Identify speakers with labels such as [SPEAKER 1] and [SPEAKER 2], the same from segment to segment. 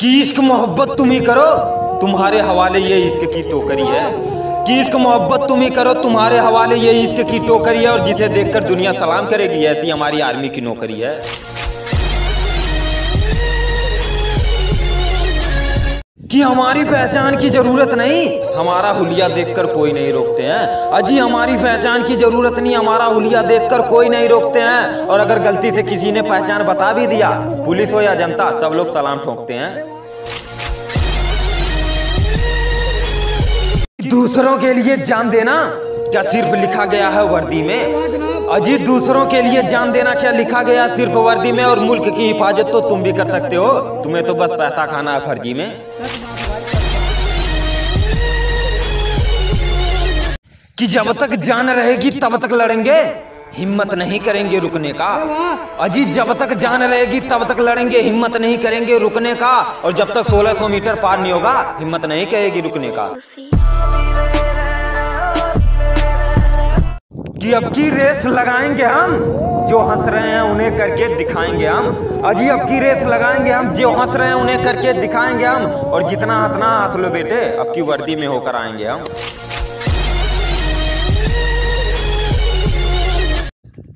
[SPEAKER 1] कि इश्क मोहब्बत तुम ही करो, तुम्हारे हवाले ये इश्क की टोकरी है। कि इश्क मोहब्बत तुम ही करो, तुम्हारे हवाले ये इश्क की टोकरी है, और जिसे देखकर दुनिया सलाम करेगी, ऐसी हमारी आर्मी की नौकरी है। कि हमारी पहचान की ज़रूरत नहीं। हमारा हुलिया देखकर कोई नहीं रोकते हैं। अजी, हमारी पहचान की ज़रूरत नहीं, हमारा हुलिया देखकर कोई नहीं रोकते हैं। और अगर गलती से किसी ने पहचान बता भी दिया, पुलिस हो या जनता, सब लोग सलाम ठोकते हैं। दूसरों के लिए जान देना, क्या सिर्फ़ लिखा गया है वर्दी में? अजी, दूसरों के लिए जान देना, क्या लिखा गया सिर्फ़ वर्दी में? और मुल्क की हिफाजत तो तुम भी कर सकते हो। तुम्हें तो बस पैसा खाना है फर्जी में। कि जब तक जान रहेगी तब तक लड़ेंगे। हिम्मत नहीं करेंगे रुकने का। अजी जब तक जान रहेगी तब तक लड़ेंगे। हिम्मत नहीं करेंगे रुकने का। और जब तक 1600 मीटर पार नहीं होगा हिम्मत नहीं करेगी रुकने का। कि अब की रेस लगाएँगे हम जो हंस रहे हैं उन्हें करके दिखाएँगे हम। अजी अब की रेस लगाएँगे हम जो हंस रहे हैं उन्हें करके दिखाएँगे हम। और जितना हंसना हंस लो बेटे अब की वर्दी में होकर आएँगे हम।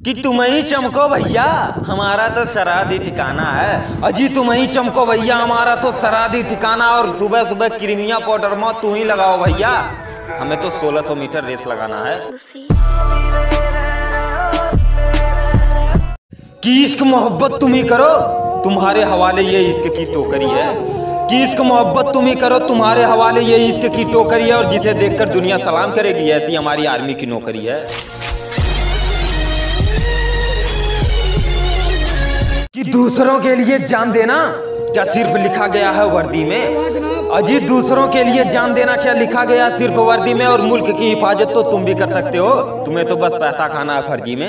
[SPEAKER 1] कि तुम ही चमको भैया, हमारा तो सरादी ठिकाना है। अजी, तुम ही चमको भैया, हमारा तो सरादी ठिकाना और सुबह सुबह क्रीमिया पाउडर में तू ही लगाओ भैया। हमें तो 1600 मीटर रेस लगाना है। कि इश्क मोहब्बत तुम ही करो, तुम्हारे हवाले ये इश्क की टोकरी है। कि इश्क मोहब्बत तुम ही करो, तुम्हारे हवाले ये इश्क की टोकरी है और जिसे देखकर दुनिया सलाम करेगी, ऐसी हमारी आर्मी की नौकरी है। कि दूसरों के लिए जान देना क्या सिर्फ़ लिखा गया है वर्दी में? अजी दूसरों के लिए जान देना क्या लिखा गया सिर्फ़ वर्दी में और मुल्क की हिफाजत तो तुम भी कर सकते हो। तुम्हें तो बस पैसा खाना है फर्जी में।